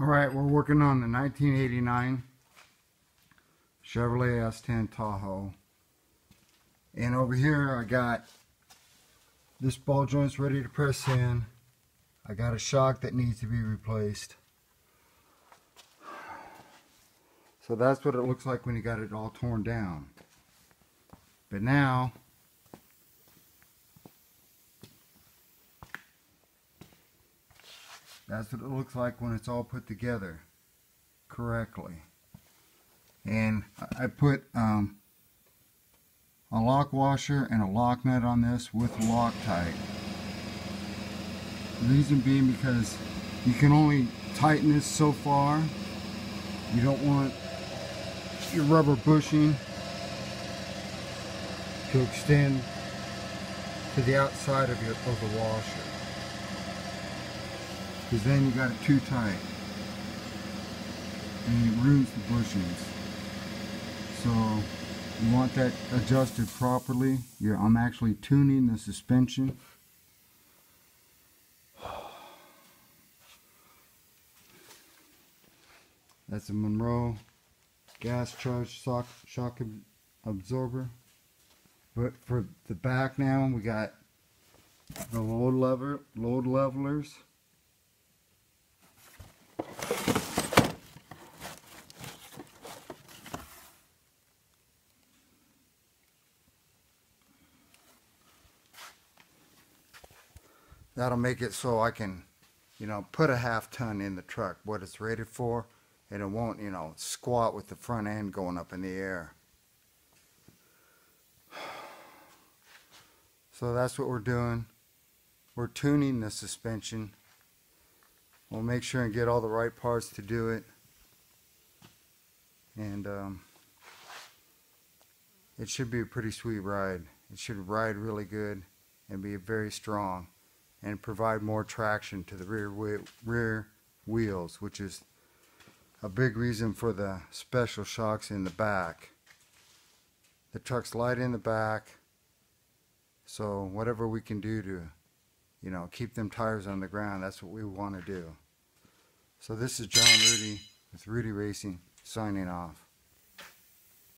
All right, we're working on the 1989 Chevrolet S10 Tahoe. And over here I got this ball joint's ready to press in. I got a shock that needs to be replaced. So that's what it looks like when you got it all torn down. But now, that's what it looks like when it's all put together correctly. And I put um, a lock washer and a lock nut on this with Loctite. The reason being because you can only tighten this so far. You don't want your rubber bushing to extend to the outside of, your, of the washer. Because then you got it too tight. And it ruins the bushings. So you want that adjusted properly. I'm actually tuning the suspension. That's a Monroe gas charge shock, shock absorber. But for the back now, we got the load lever, load levelers. That'll make it so I can, you know, put a half ton in the truck, what it's rated for, and it won't, you know, squat with the front end going up in the air. So that's what we're doing. We're tuning the suspension. We'll make sure and get all the right parts to do it. And um, it should be a pretty sweet ride. It should ride really good and be very strong and provide more traction to the rear, rear wheels, which is a big reason for the special shocks in the back. The truck's light in the back, so whatever we can do to, you know, keep them tires on the ground, that's what we want to do. So this is Jon Rudie with Rudie Racing signing off.